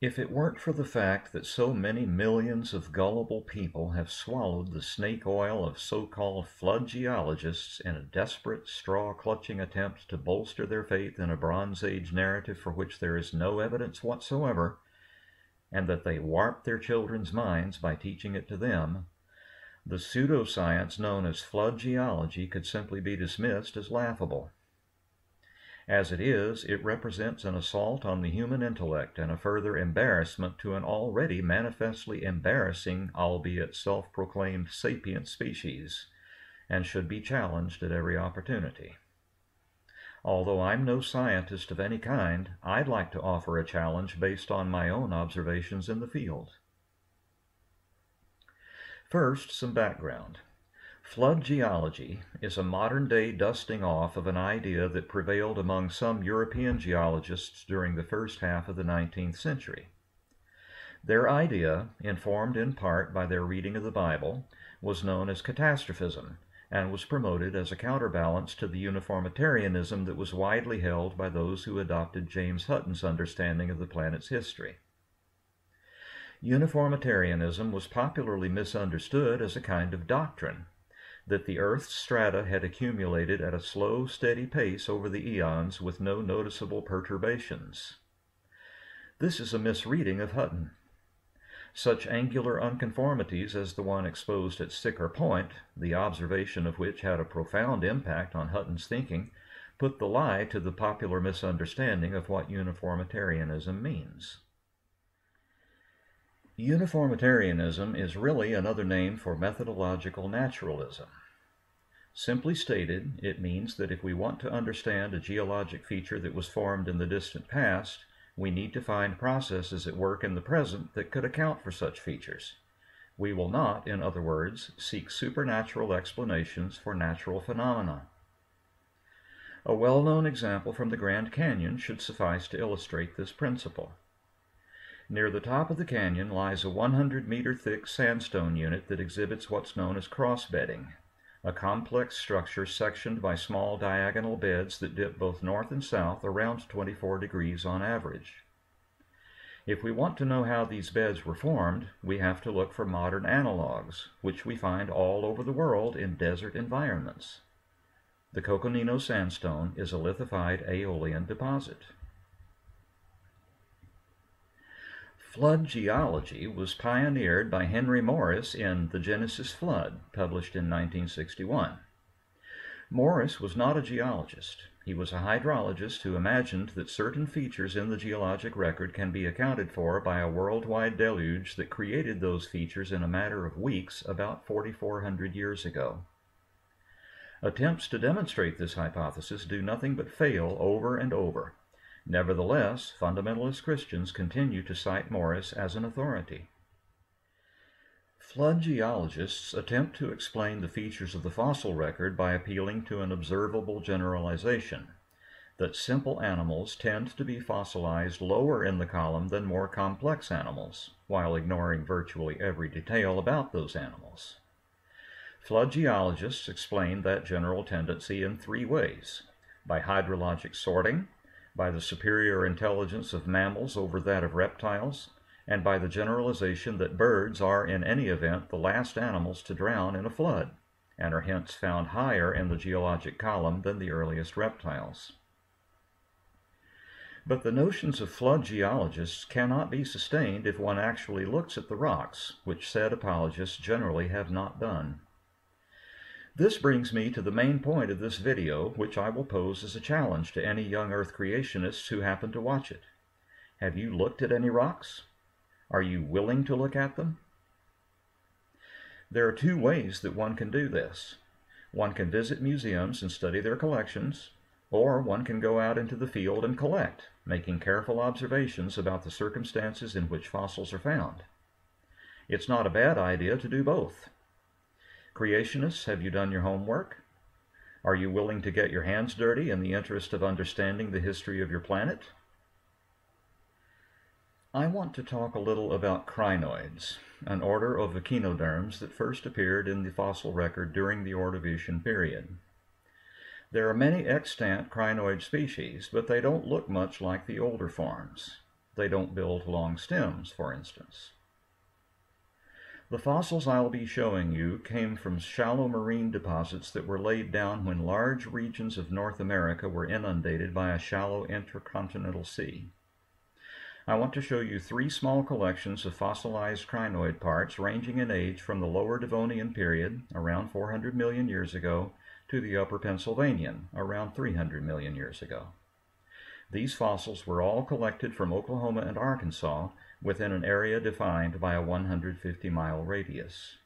If it weren't for the fact that so many millions of gullible people have swallowed the snake oil of so-called flood geologists in a desperate, straw-clutching attempt to bolster their faith in a Bronze Age narrative for which there is no evidence whatsoever, and that they warp their children's minds by teaching it to them, the pseudoscience known as flood geology could simply be dismissed as laughable. As it is, it represents an assault on the human intellect and a further embarrassment to an already manifestly embarrassing, albeit self-proclaimed sapient species, and should be challenged at every opportunity. Although I'm no scientist of any kind, I'd like to offer a challenge based on my own observations in the field. First, some background. Flood geology is a modern-day dusting off of an idea that prevailed among some European geologists during the first half of the 19th century. Their idea, informed in part by their reading of the Bible, was known as catastrophism and was promoted as a counterbalance to the uniformitarianism that was widely held by those who adopted James Hutton's understanding of the planet's history. Uniformitarianism was popularly misunderstood as a kind of doctrine that the Earth's strata had accumulated at a slow, steady pace over the eons with no noticeable perturbations. This is a misreading of Hutton. Such angular unconformities as the one exposed at Siccar Point, the observation of which had a profound impact on Hutton's thinking, put the lie to the popular misunderstanding of what uniformitarianism means. Uniformitarianism is really another name for methodological naturalism. Simply stated, it means that if we want to understand a geologic feature that was formed in the distant past, we need to find processes at work in the present that could account for such features. We will not, in other words, seek supernatural explanations for natural phenomena. A well-known example from the Grand Canyon should suffice to illustrate this principle. Near the top of the canyon lies a 100 meter thick sandstone unit that exhibits what's known as crossbedding, a complex structure sectioned by small diagonal beds that dip both north and south around 24 degrees on average. If we want to know how these beds were formed, we have to look for modern analogs, which we find all over the world in desert environments. The Coconino sandstone is a lithified aeolian deposit. Flood geology was pioneered by Henry Morris in The Genesis Flood, published in 1961. Morris was not a geologist. He was a hydrologist who imagined that certain features in the geologic record can be accounted for by a worldwide deluge that created those features in a matter of weeks about 4,400 years ago. Attempts to demonstrate this hypothesis do nothing but fail over and over. Nevertheless, fundamentalist Christians continue to cite Morris as an authority. Flood geologists attempt to explain the features of the fossil record by appealing to an observable generalization that simple animals tend to be fossilized lower in the column than more complex animals, while ignoring virtually every detail about those animals. Flood geologists explain that general tendency in three ways by hydrologic sorting, by the superior intelligence of mammals over that of reptiles, and by the generalization that birds are in any event the last animals to drown in a flood, and are hence found higher in the geologic column than the earliest reptiles. But the notions of flood geologists cannot be sustained if one actually looks at the rocks, which said apologists generally have not done. This brings me to the main point of this video, which I will pose as a challenge to any young Earth creationists who happen to watch it. Have you looked at any rocks? Are you willing to look at them? There are two ways that one can do this. One can visit museums and study their collections, or one can go out into the field and collect, making careful observations about the circumstances in which fossils are found. It's not a bad idea to do both. Creationists, have you done your homework? Are you willing to get your hands dirty in the interest of understanding the history of your planet? I want to talk a little about crinoids, an order of echinoderms that first appeared in the fossil record during the Ordovician period. There are many extant crinoid species, but they don't look much like the older forms. They don't build long stems, for instance. The fossils I'll be showing you came from shallow marine deposits that were laid down when large regions of North America were inundated by a shallow intercontinental sea. I want to show you three small collections of fossilized crinoid parts ranging in age from the lower Devonian period, around 400 million years ago, to the upper Pennsylvanian, around 300 million years ago. These fossils were all collected from Oklahoma and Arkansas within an area defined by a 150 mile radius.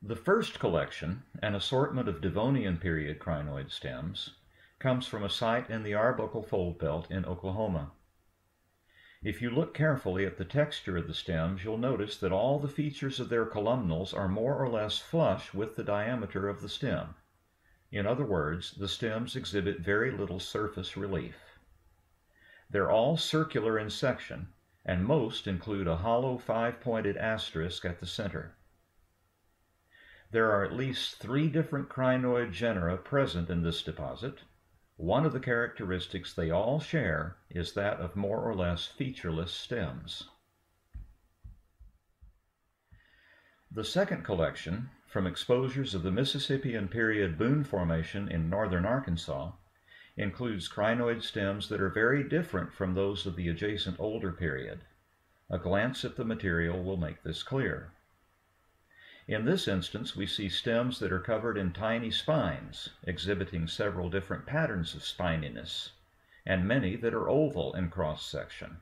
The first collection, an assortment of Devonian period crinoid stems, comes from a site in the Arbuckle Fold Belt in Oklahoma. If you look carefully at the texture of the stems, you'll notice that all the features of their columnals are more or less flush with the diameter of the stem. In other words, the stems exhibit very little surface relief. They're all circular in section, and most include a hollow five-pointed asterisk at the center. There are at least three different crinoid genera present in this deposit, one of the characteristics they all share is that of more or less featureless stems. The second collection, from exposures of the Mississippian period Boone Formation in northern Arkansas, includes crinoid stems that are very different from those of the adjacent older period. A glance at the material will make this clear. In this instance, we see stems that are covered in tiny spines, exhibiting several different patterns of spininess, and many that are oval in cross-section.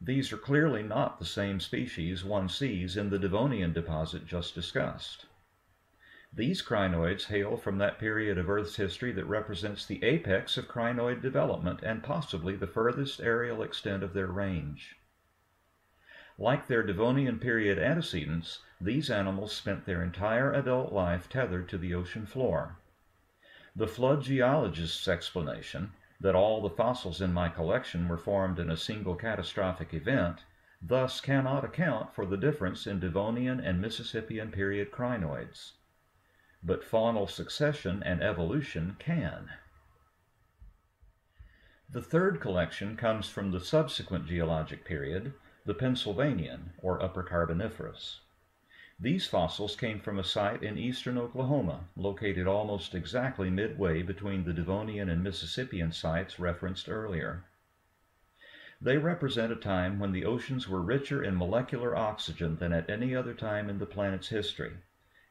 These are clearly not the same species one sees in the Devonian deposit just discussed. These crinoids hail from that period of Earth's history that represents the apex of crinoid development and possibly the furthest areal extent of their range. Like their Devonian period antecedents, these animals spent their entire adult life tethered to the ocean floor. The flood geologist's explanation, that all the fossils in my collection were formed in a single catastrophic event, thus cannot account for the difference in Devonian and Mississippian period crinoids. But faunal succession and evolution can. The third collection comes from the subsequent geologic period, the Pennsylvanian, or Upper Carboniferous. These fossils came from a site in eastern Oklahoma, located almost exactly midway between the Devonian and Mississippian sites referenced earlier. They represent a time when the oceans were richer in molecular oxygen than at any other time in the planet's history,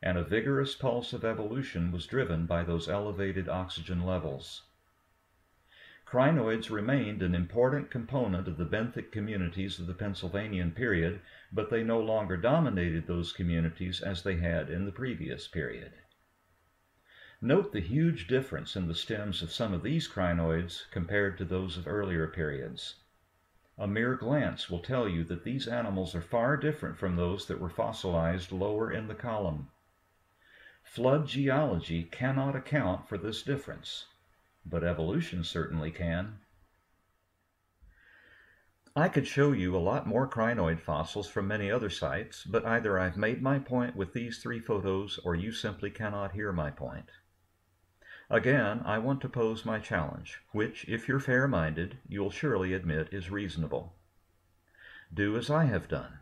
and a vigorous pulse of evolution was driven by those elevated oxygen levels. Crinoids remained an important component of the benthic communities of the Pennsylvanian period, but they no longer dominated those communities as they had in the previous period. Note the huge difference in the stems of some of these crinoids compared to those of earlier periods. A mere glance will tell you that these animals are far different from those that were fossilized lower in the column. Flood geology cannot account for this difference but evolution certainly can. I could show you a lot more crinoid fossils from many other sites, but either I've made my point with these three photos or you simply cannot hear my point. Again, I want to pose my challenge, which, if you're fair-minded, you'll surely admit is reasonable. Do as I have done.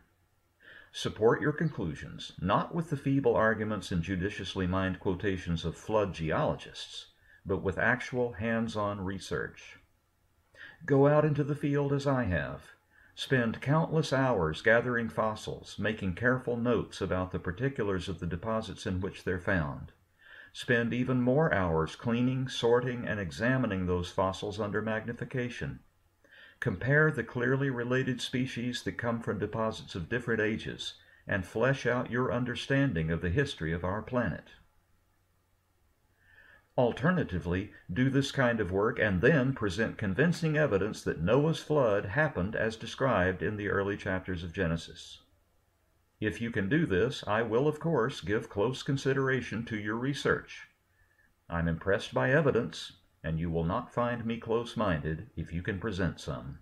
Support your conclusions, not with the feeble arguments and judiciously mined quotations of flood geologists, but with actual hands-on research. Go out into the field as I have. Spend countless hours gathering fossils, making careful notes about the particulars of the deposits in which they're found. Spend even more hours cleaning, sorting, and examining those fossils under magnification. Compare the clearly related species that come from deposits of different ages, and flesh out your understanding of the history of our planet. Alternatively, do this kind of work and then present convincing evidence that Noah's flood happened as described in the early chapters of Genesis. If you can do this, I will, of course, give close consideration to your research. I'm impressed by evidence, and you will not find me close-minded if you can present some.